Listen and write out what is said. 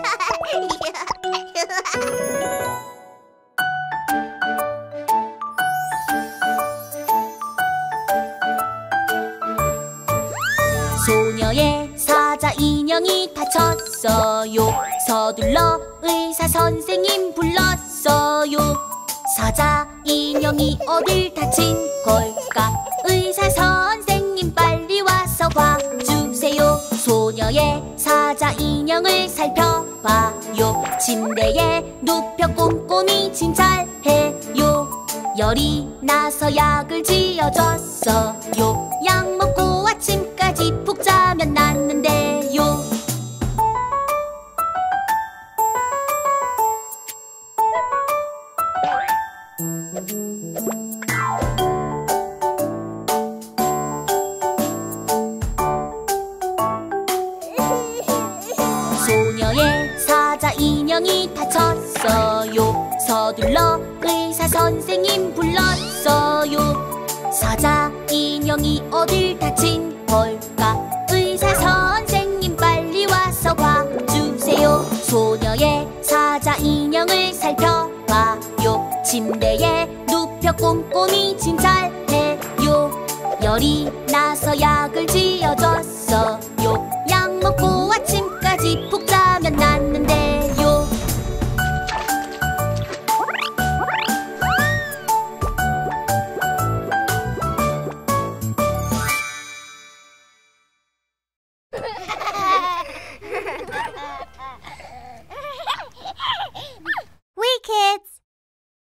소녀의 사자 인형이 다쳤어요. 서둘러 의사 선생님 불렀어요. 사자 인형이 어딜 다친 걸까? 의사 선생님 빨리 와서 봐주세요. 소녀의 사자 인형을 살펴 봐요. 침대에 눕혀 꼼꼼히 진찰해요. 열이 나서 약을 지어줬어요. 약 먹고 아침까지 푹 자면 낫는데요 소녀의 사자 인형이 다쳤어요. 서둘러 의사 선생님 불렀어요. 사자 인형이 어딜 다친 걸까? 의사 선생님 빨리 와서 봐주세요. 소녀의 사자 인형을 살펴봐요. 침대에 눕혀 꼼꼼히 진찰해요. 열이 나서 약을 지